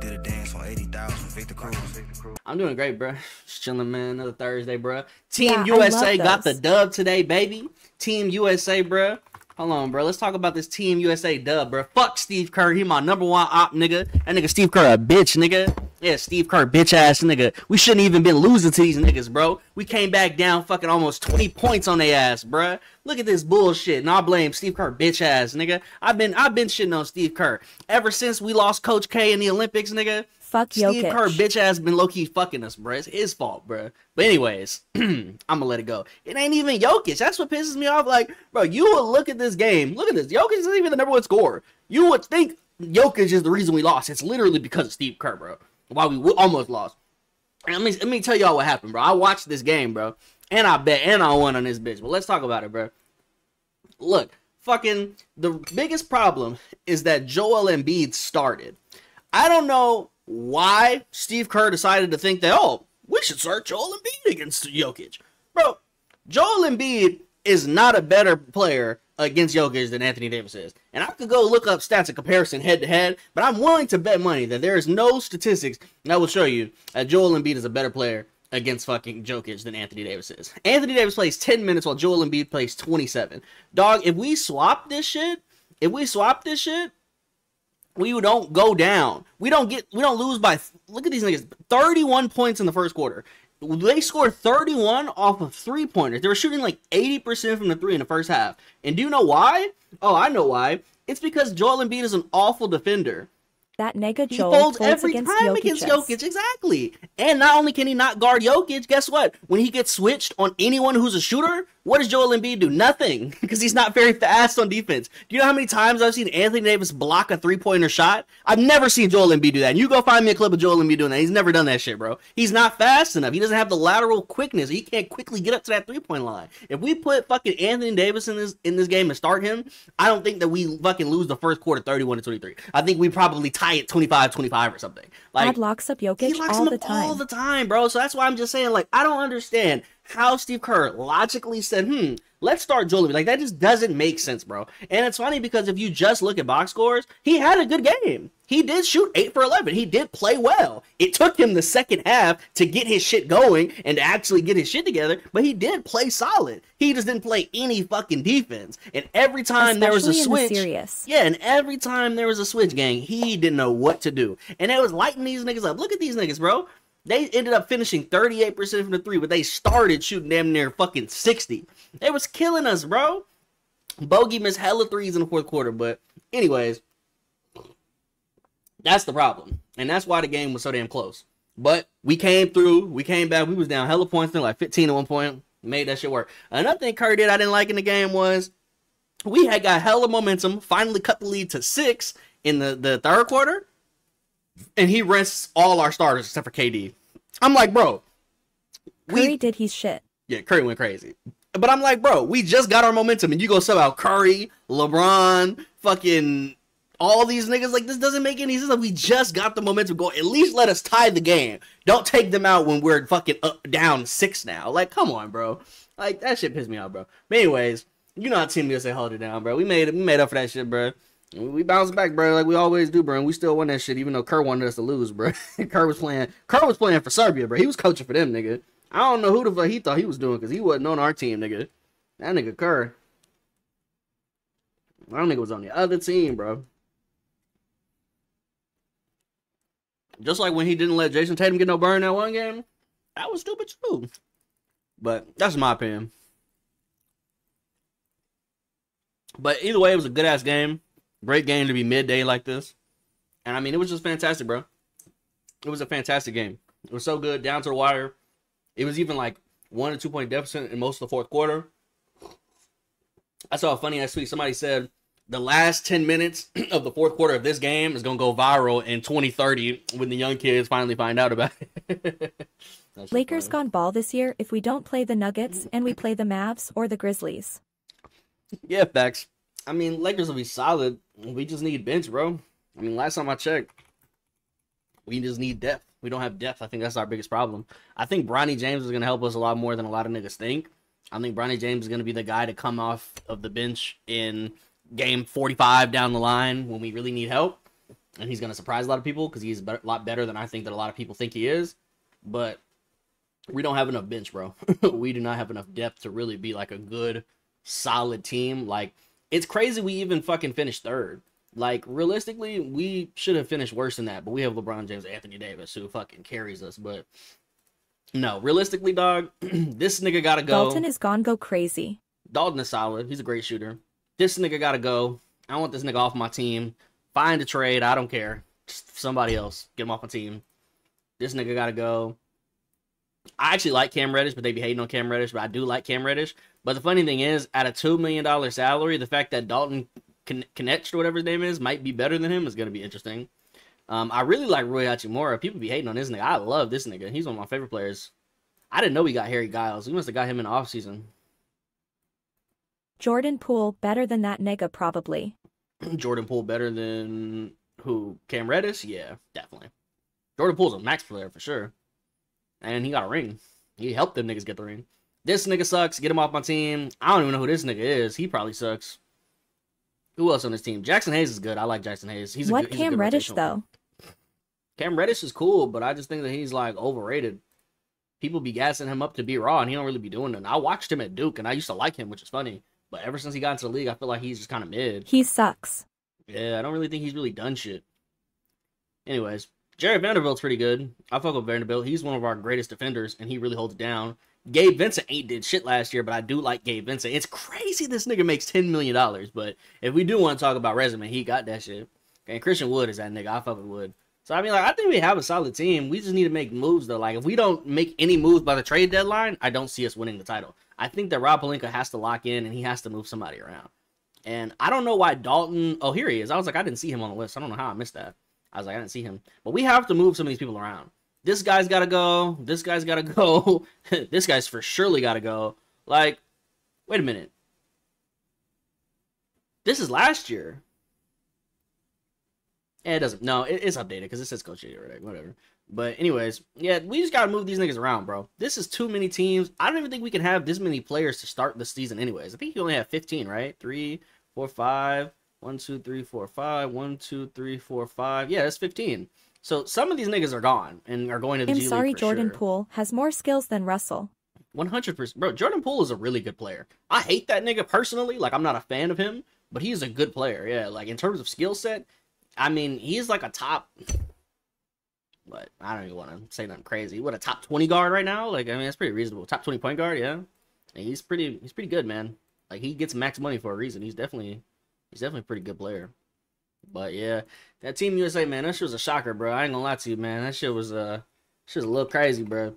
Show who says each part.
Speaker 1: Did a dance for 80,000, Victor Cruz.
Speaker 2: I'm doing great, bro. Just chilling, man. Another Thursday, bro. Team
Speaker 3: Yeah,
Speaker 2: USA got the dub today, baby. Team USA, bro. Hold on, bro. Let's talk about this Team USA dub, bro. Fuck Steve Kerr. He my number one op, nigga. That nigga Steve Kerr a bitch, nigga. Yeah, Steve Kerr, bitch ass nigga. We shouldn't even been losing to these niggas, bro. We came back down fucking almost 20 points on their ass, bro. Look at this bullshit. And I blame Steve Kerr, bitch ass nigga. I've been I've been shitting on Steve Kerr ever since we lost Coach K in the Olympics, nigga.
Speaker 3: Fuck
Speaker 2: Steve
Speaker 3: Jokic.
Speaker 2: Kerr, bitch ass, been low key fucking us, bro. It's his fault, bro. But anyways, I'm gonna let it go. It ain't even Jokic. That's what pisses me off. Like, bro, you would look at this game. Look at this. Jokic isn't even the number one scorer. You would think Jokic is the reason we lost. It's literally because of Steve Kerr, bro. Why we almost lost. And let me let me tell y'all what happened, bro. I watched this game, bro, and I bet and I won on this bitch. But let's talk about it, bro. Look, fucking the biggest problem is that Joel Embiid started. I don't know why Steve Kerr decided to think that, oh, we should start Joel Embiid against Jokic. Bro, Joel Embiid is not a better player against Jokic than Anthony Davis is. And I could go look up stats and comparison head to head, but I'm willing to bet money that there is no statistics that will show you that Joel Embiid is a better player against fucking Jokic than Anthony Davis is. Anthony Davis plays 10 minutes while Joel Embiid plays 27. Dog, if we swap this shit, if we swap this shit, we don't go down. We don't get we don't lose by look at these niggas. 31 points in the first quarter. They scored 31 off of three pointers. They were shooting like 80% from the three in the first half. And do you know why? Oh, I know why. It's because Joel Embiid is an awful defender.
Speaker 3: That nega
Speaker 2: He
Speaker 3: Joel
Speaker 2: folds
Speaker 3: folds
Speaker 2: every
Speaker 3: against
Speaker 2: time
Speaker 3: Jokic.
Speaker 2: against Jokic, exactly. And not only can he not guard Jokic, guess what? When he gets switched on anyone who's a shooter, what does Joel Embiid do? Nothing, because he's not very fast on defense. Do you know how many times I've seen Anthony Davis block a three pointer shot? I've never seen Joel Embiid do that. And you go find me a clip of Joel Embiid doing that. He's never done that shit, bro. He's not fast enough. He doesn't have the lateral quickness. He can't quickly get up to that three point line. If we put fucking Anthony Davis in this in this game and start him, I don't think that we fucking lose the first quarter 31 to 23. I think we probably tie it 25 25 or something. Like
Speaker 3: Ad locks up
Speaker 2: he
Speaker 3: Jokic
Speaker 2: locks
Speaker 3: all
Speaker 2: him
Speaker 3: the
Speaker 2: up
Speaker 3: time.
Speaker 2: all the time, bro. So that's why I'm just saying, like, I don't understand how Steve Kerr logically said, hmm, let's start Joel Embiid. Like, that just doesn't make sense, bro. And it's funny because if you just look at box scores, he had a good game. He did shoot 8 for 11. He did play well. It took him the second half to get his shit going and to actually get his shit together, but he did play solid. He just didn't play any fucking defense. And every time there was a
Speaker 3: Especially
Speaker 2: switch,
Speaker 3: serious.
Speaker 2: yeah, and every time there was a switch gang, he didn't know what to do. And it was lighting these niggas up. Look at these niggas, bro. They ended up finishing 38% from the three, but they started shooting damn near fucking 60. They was killing us, bro. Bogey missed hella threes in the fourth quarter, but anyways, that's the problem. And that's why the game was so damn close. But we came through, we came back, we was down hella points, then like 15 at one point, made that shit work. Another thing Curry did I didn't like in the game was we had got hella momentum, finally cut the lead to six in the, the third quarter, and he rests all our starters except for KD. I'm like, bro,
Speaker 3: Curry
Speaker 2: we
Speaker 3: did his shit.
Speaker 2: yeah, Curry went crazy. But I'm like, bro, we just got our momentum, and you go sub out Curry, LeBron, fucking all these niggas. Like this doesn't make any sense. Like, we just got the momentum going. At least let us tie the game. Don't take them out when we're fucking up down six now. Like, come on, bro. Like that shit pissed me off, bro. But anyways, you know how Team USA hold it down, bro. We made it. We made up for that shit, bro. We bounced back, bro, like we always do, bro. And we still won that shit, even though Kerr wanted us to lose, bro. Kerr was playing. Kerr was playing for Serbia, bro. He was coaching for them, nigga. I don't know who the fuck he thought he was doing, cause he wasn't on our team, nigga. That nigga Kerr. That nigga was on the other team, bro. Just like when he didn't let Jayson Tatum get no burn that one game, that was stupid too. But that's my opinion. But either way, it was a good ass game. Great game to be midday like this. And I mean, it was just fantastic, bro. It was a fantastic game. It was so good, down to the wire. It was even like one or two point deficit in most of the fourth quarter. I saw a funny ass tweet. Somebody said the last 10 minutes of the fourth quarter of this game is going to go viral in 2030 when the young kids finally find out about it.
Speaker 3: Lakers
Speaker 2: funny.
Speaker 3: gone ball this year if we don't play the Nuggets and we play the Mavs or the Grizzlies.
Speaker 2: Yeah, facts. I mean, Lakers will be solid. We just need bench, bro. I mean, last time I checked, we just need depth. We don't have depth. I think that's our biggest problem. I think Bronny James is going to help us a lot more than a lot of niggas think. I think Bronny James is going to be the guy to come off of the bench in game 45 down the line when we really need help. and he's gonna surprise a lot of people because he's a lot better than I think that a lot of people think he is. But we don't have enough bench, bro. we do not have enough depth to really be like a good, solid team. Like it's crazy we even fucking finished third. Like realistically, we should have finished worse than that, but we have LeBron James, Anthony Davis, who fucking carries us. But no, realistically, dog, this nigga gotta go.
Speaker 3: Dalton is gone go crazy.
Speaker 2: Dalton is solid. He's a great shooter. This nigga gotta go. I want this nigga off my team. Find a trade. I don't care. Just somebody else. Get him off my team. This nigga gotta go. I actually like Cam Reddish, but they be hating on Cam Reddish. But I do like Cam Reddish. But the funny thing is, at a two million dollar salary, the fact that Dalton Knecht or whatever his name is might be better than him is gonna be interesting. Um, I really like Rui Hachimura. People be hating on this nigga. I love this nigga. He's one of my favorite players. I didn't know we got Harry Giles. We must have got him in the offseason.
Speaker 3: Jordan Poole better than that nigga probably.
Speaker 2: Jordan Poole better than who? Cam Reddish? Yeah, definitely. Jordan Poole's a max player for sure. And he got a ring. He helped them niggas get the ring. This nigga sucks. Get him off my team. I don't even know who this nigga is. He probably sucks. Who else on this team? Jaxson Hayes is good. I like Jaxson Hayes. He's
Speaker 3: what
Speaker 2: a good,
Speaker 3: Cam
Speaker 2: a
Speaker 3: Reddish though?
Speaker 2: Cam Reddish is cool, but I just think that he's like overrated. People be gassing him up to be raw, and he don't really be doing it. I watched him at Duke, and I used to like him, which is funny. But ever since he got into the league, I feel like he's just kind of mid.
Speaker 3: He sucks.
Speaker 2: Yeah, I don't really think he's really done shit. Anyways, Jarred Vanderbilt's pretty good. I fuck with Vanderbilt. He's one of our greatest defenders, and he really holds it down. Gabe Vincent ain't did shit last year, but I do like Gabe Vincent. It's crazy this nigga makes ten million dollars, but if we do want to talk about resume, he got that shit. And Christian Wood is that nigga. I fuck with Wood. So I mean, like, I think we have a solid team. We just need to make moves though. Like, if we don't make any moves by the trade deadline, I don't see us winning the title. I think that Rob Pelinka has to lock in and he has to move somebody around. And I don't know why Dalton. Oh, here he is. I was like, I didn't see him on the list. I don't know how I missed that. I was like, I didn't see him. But we have to move some of these people around. This guy's got to go. This guy's got to go. this guy's for surely got to go. Like, wait a minute. This is last year. Yeah, it doesn't. No, it, it's updated because it says Coach Redick, whatever. But anyways, yeah, we just gotta move these niggas around, bro. This is too many teams. I don't even think we can have this many players to start the season, anyways. I think you only have 15, right? Three, four, five. One, two, three, four, five. One, two, three, four, five. Yeah, that's 15. So some of these niggas are gone and are going to the
Speaker 3: I'm
Speaker 2: G League
Speaker 3: sorry Jordan
Speaker 2: sure.
Speaker 3: Poole has more skills than Russell.
Speaker 2: One hundred percent, bro. Jordan Poole is a really good player. I hate that nigga personally. Like I'm not a fan of him, but he's a good player. Yeah, like in terms of skill set, I mean he's like a top. What I don't even want to say nothing crazy. What a top twenty guard right now? Like I mean that's pretty reasonable. Top twenty point guard, yeah. And he's pretty. He's pretty good, man. Like he gets max money for a reason. He's definitely. He's definitely a pretty good player. But yeah, that Team USA man, that shit was a shocker, bro. I ain't gonna lie to you, man. That shit was uh, shit was a little crazy, bro.